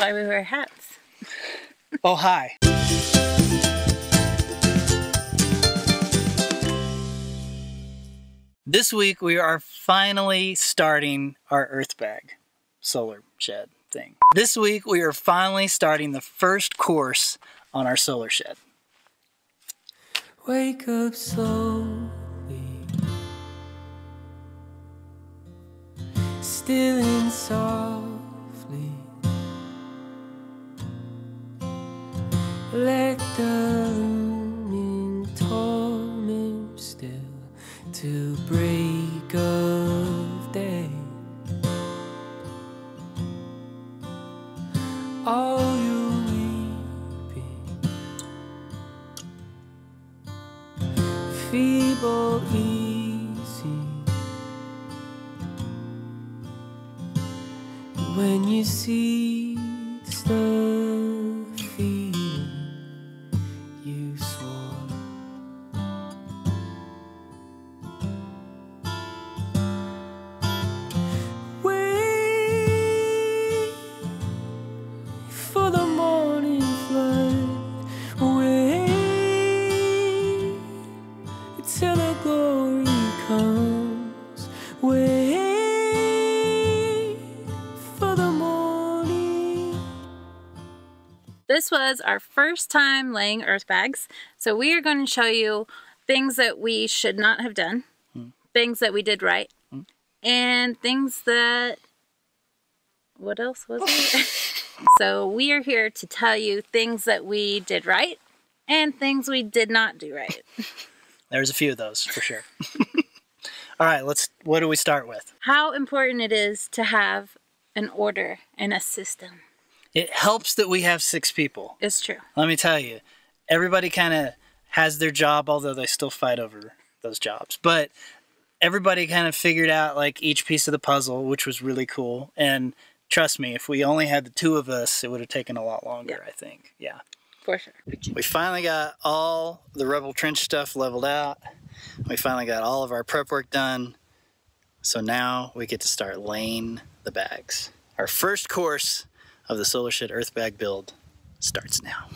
why we wear hats. oh, hi. This week we are finally starting our earth bag solar shed thing. This week we are finally starting the first course on our solar shed. Wake up slowly, still and Let the This was our first time laying earth bags. So we are going to show you things that we should not have done, hmm. things that we did right, hmm. and things that what else was it? so we are here to tell you things that we did right and things we did not do right. There's a few of those for sure. All right, let's. What do we start with? How important it is to have an order and a system. It helps that we have six people. It's true. Let me tell you, everybody kind of has their job, although they still fight over those jobs. But everybody kind of figured out like each piece of the puzzle, which was really cool. And trust me, if we only had the two of us, it would have taken a lot longer, Yeah. I think. Yeah. For sure. We finally got all the Rubble Trench stuff leveled out. We finally got all of our prep work done. So now we get to start laying the bags. Our first course of the Solar Shed Earth Bag build starts now.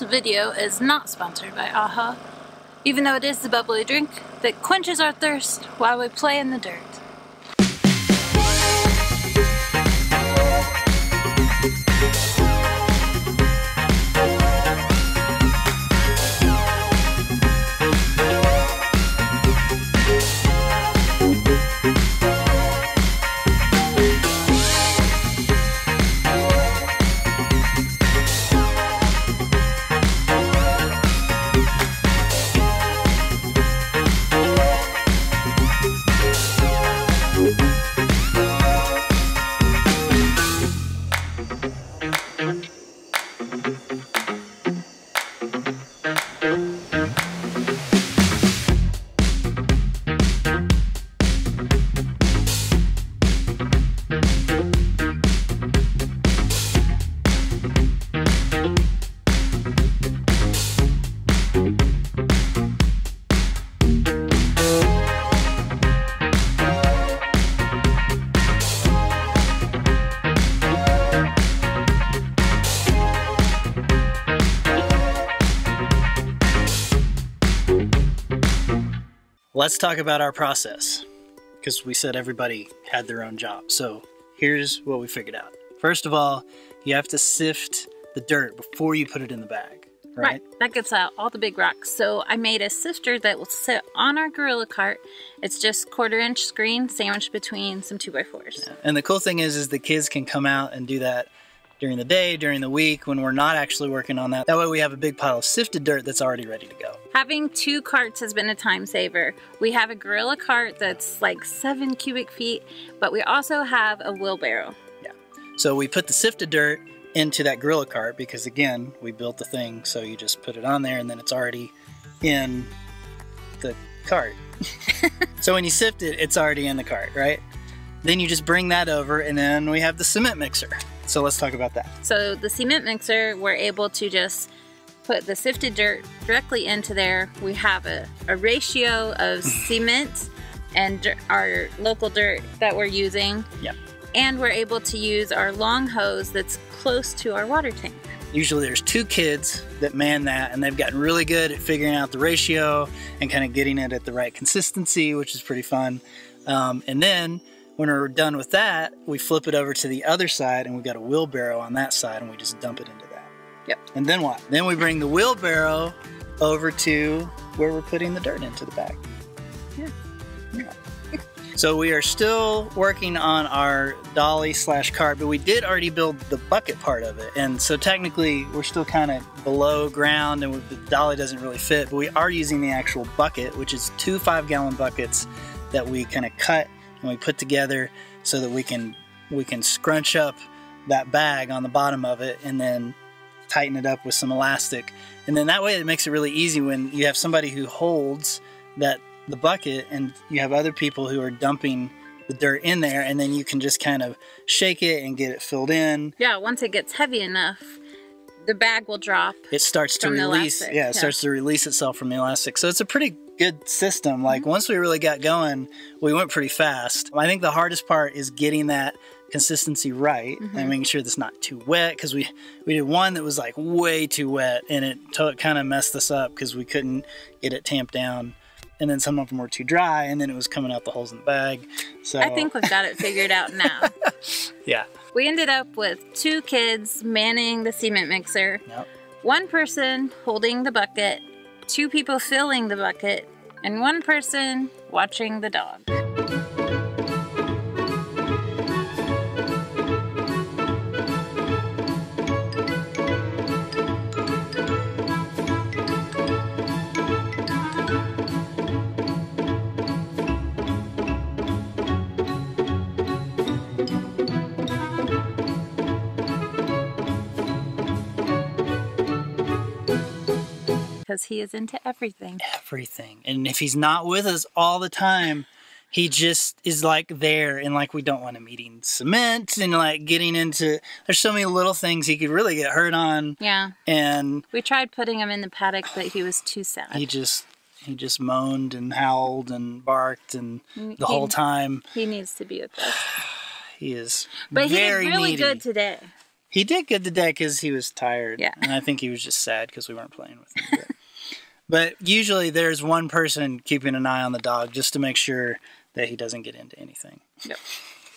This video is not sponsored by AHA, even though it is the bubbly drink that quenches our thirst while we play in the dirt. Let's talk about our process because we said everybody had their own job. So here's what we figured out. First of all, you have to sift the dirt before you put it in the bag, right? Right. That gets out all the big rocks. So I made a sifter that will sit on our gorilla cart. It's just quarter inch screen sandwiched between some 2x4s. And the cool thing is, is the kids can come out and do that during the day, during the week when we're not actually working on that. That way we have a big pile of sifted dirt that's already ready to go. Having two carts has been a time saver. We have a Gorilla cart that's like seven cubic feet, but we also have a wheelbarrow. Yeah. So we put the sifted dirt into that Gorilla cart because again, we built the thing so you just put it on there and then it's already in the cart. so when you sift it, it's already in the cart, right? Then you just bring that over and then we have the cement mixer. So let's talk about that. So the cement mixer, we're able to just put the sifted dirt directly into there. We have a, a ratio of cement and our local dirt that we're using. Yep. And we're able to use our long hose that's close to our water tank. Usually there's two kids that man that and they've gotten really good at figuring out the ratio and kind of getting it at the right consistency, which is pretty fun. Um, and then when we're done with that, we flip it over to the other side and we've got a wheelbarrow on that side and we just dump it into that. Yep. And then what? Then we bring the wheelbarrow over to where we're putting the dirt into the bag. Yeah. Yeah. so we are still working on our dolly slash cart, but we did already build the bucket part of it. And so technically we're still kind of below ground and the dolly doesn't really fit, but we are using the actual bucket, which is two five gallon buckets that we kind of cut and we put together so that we can we can scrunch up that bag on the bottom of it and then tighten it up with some elastic and then that way it makes it really easy when you have somebody who holds that the bucket and you have other people who are dumping the dirt in there and then you can just kind of shake it and get it filled in Yeah, once it gets heavy enough, the bag will drop. it starts to release yeah it yeah. starts to release itself from the elastic so it's a pretty good system like Mm-hmm. once we really got going we went pretty fast i think the hardest part is getting that consistency right Mm-hmm. and making sure that's not too wet because we we did one that was like way too wet and it, kind of messed us up because we couldn't get it tamped down and then some of them were too dry and then it was coming out the holes in the bag so I think we've got it figured out now. yeah We ended up with two kids manning the cement mixer, Yep. one person holding the bucket, two people filling the bucket, and one person watching the dog. Because he is into everything. everything. And if he's not with us all the time, he just is like there and like we don't want him eating cement and like getting into there's so many little things he could really get hurt on Yeah. and We tried putting him in the paddock, but he was too sad. he just he just moaned and howled and barked and the He- whole time He needs to be with us. he is But he did really needy. good today. He did good today because he was tired. Yeah. And I think he was just sad because we weren't playing with him. But, usually there's one person keeping an eye on the dog just to make sure that he doesn't get into anything. Yep.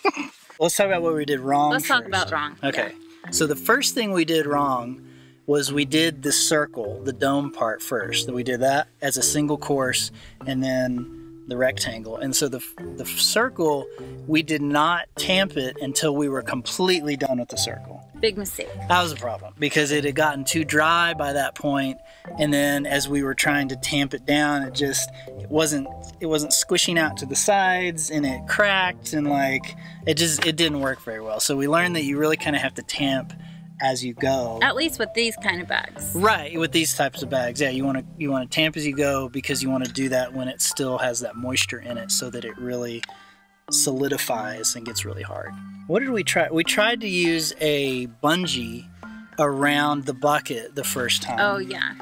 Let's talk about what we did wrong. Let's talk about wrong. Okay. So the first thing we did wrong was we did the circle, the dome part first. That we did that as a single course, and then the rectangle. And so the the circle, we did not tamp it until we were completely done with the circle. Big mistake. That was a problem because it had gotten too dry by that point, and then as we were trying to tamp it down, it just it wasn't it wasn't squishing out to the sides, and it cracked, and like it just it didn't work very well. So we learned that you really kind of have to tamp as you go. At least with these kind of bags. Right, with these types of bags, yeah, you want to you want to tamp as you go because you want to do that when it still has that moisture in it, so that it really solidifies and gets really hard. What did we try? We tried to use a bungee around the bucket the first time. Oh yeah.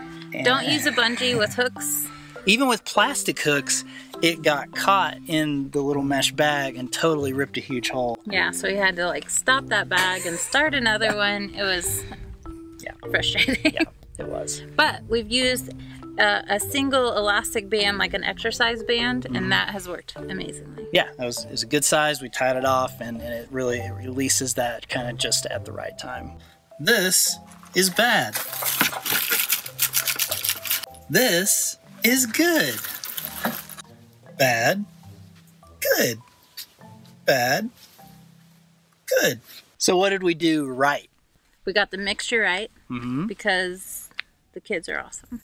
Don't use a bungee with hooks. Even with plastic hooks, it got caught in the little mesh bag and totally ripped a huge hole. Yeah, so we had to like stop that bag and start another one. It was Yeah. frustrating. Yeah, it was. but we've used uh, a single elastic band, like an exercise band, Mm-hmm. and that has worked amazingly. Yeah, it was, was a good size. We tied it off, and, and it really it releases that kind of just at the right time. This is bad. This is good. Bad. Good. Bad. Good. So, what did we do right? We got the mixture right Mm-hmm. because the kids are awesome.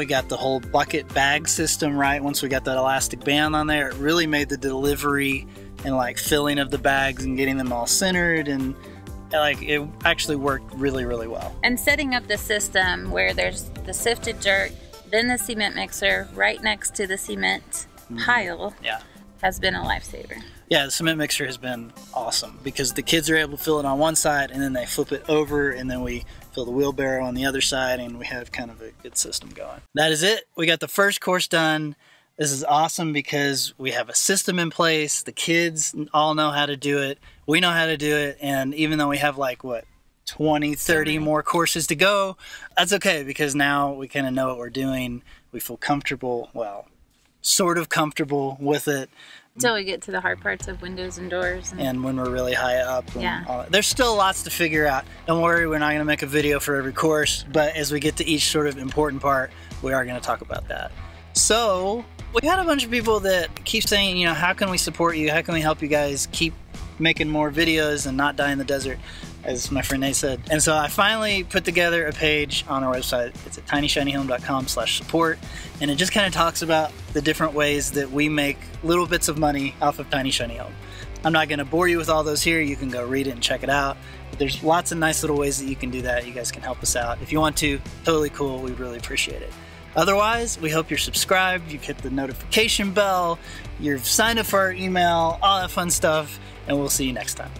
We got the whole bucket bag system right. Once we got that elastic band on there, it really made the delivery and like filling of the bags and getting them all centered and like it actually worked really, really well. And setting up the system where there's the sifted dirt, then the cement mixer right next to the cement mm-hmm. pile Yeah. has been a lifesaver. Yeah, the cement mixer has been awesome because the kids are able to fill it on one side and then they flip it over and then we fill the wheelbarrow on the other side and we have kind of a good system going. That is it. We got the first course done. This is awesome because we have a system in place. The kids all know how to do it. We know how to do it. And even though we have like what 20, 30 more courses to go, that's okay because now we kind of know what we're doing. We feel comfortable, well, sort of comfortable with it. Until we get to the hard parts of windows and doors. And, and when we're really high up. Yeah. There's still lots to figure out. Don't worry, we're not going to make a video for every course, but as we get to each sort of important part, we are going to talk about that. So, we had a bunch of people that keep saying, you know, how can we support you? How can we help you guys keep making more videos and not die in the desert? As my friend Nate said. And so I finally put together a page on our website. It's at tinyshinyhome.com slash support. And it just kind of talks about the different ways that we make little bits of money off of Tiny Shiny Home. I'm not going to bore you with all those here. You can go read it and check it out. But there's lots of nice little ways that you can do that. You guys can help us out. If you want to, totally cool. We really appreciate it. Otherwise, we hope you're subscribed, you've hit the notification bell, you've signed up for our email, all that fun stuff, and we'll see you next time.